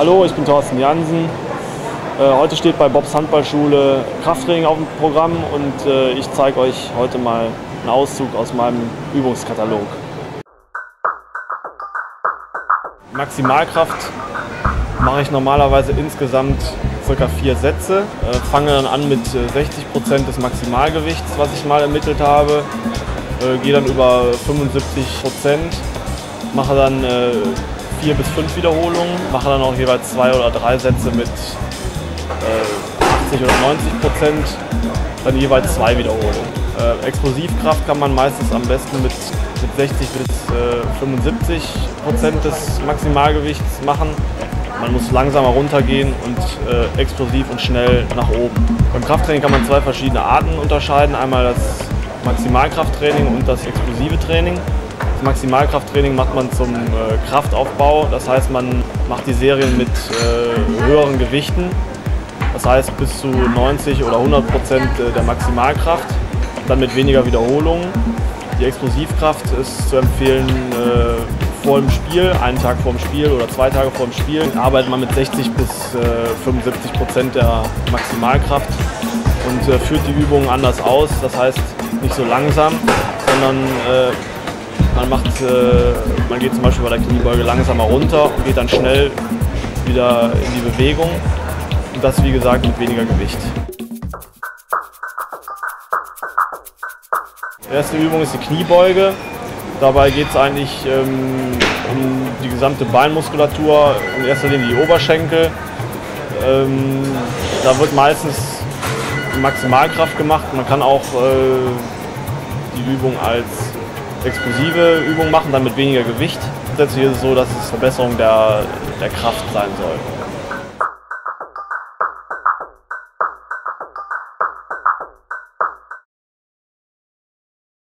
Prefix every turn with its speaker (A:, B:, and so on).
A: Hallo, ich bin Thorsten Jansen. Äh, heute steht bei Bobs Handballschule Krafttraining auf dem Programm und äh, ich zeige euch heute mal einen Auszug aus meinem Übungskatalog. Maximalkraft mache ich normalerweise insgesamt ca. vier Sätze. Äh, fange dann an mit 60% des Maximalgewichts, was ich mal ermittelt habe. Gehe dann über 75%, mache dann vier bis fünf Wiederholungen, mache dann auch jeweils zwei oder drei Sätze mit äh, 80 oder 90 Prozent, dann jeweils zwei Wiederholungen. Äh, Explosivkraft kann man meistens am besten mit, mit 60 bis äh, 75 Prozent des Maximalgewichts machen. Man muss langsamer runtergehen und äh, explosiv und schnell nach oben. Beim Krafttraining kann man zwei verschiedene Arten unterscheiden. Einmal das Maximalkrafttraining und das explosive Training. Das Maximalkrafttraining macht man zum äh, Kraftaufbau. Das heißt, man macht die Serien mit äh, höheren Gewichten. Das heißt bis zu 90 oder 100 Prozent äh, der Maximalkraft. Dann mit weniger Wiederholungen. Die Explosivkraft ist zu empfehlen äh, vor dem Spiel, einen Tag vor dem Spiel oder zwei Tage vor dem Spiel. Arbeitet man mit 60 bis 75 äh, Prozent der Maximalkraft und äh, führt die Übungen anders aus. Das heißt nicht so langsam, sondern man, macht, äh, man geht zum Beispiel bei der Kniebeuge langsamer runter und geht dann schnell wieder in die Bewegung. Das wie gesagt mit weniger Gewicht. Die erste Übung ist die Kniebeuge. Dabei geht es eigentlich ähm, um die gesamte Beinmuskulatur, in erster Linie die Oberschenkel. Ähm, da wird meistens Maximalkraft gemacht. Man kann auch äh, die Übung als explosive Übungen machen, dann mit weniger Gewicht. Grundsätzlich ist es so, dass es Verbesserung der, der Kraft sein soll.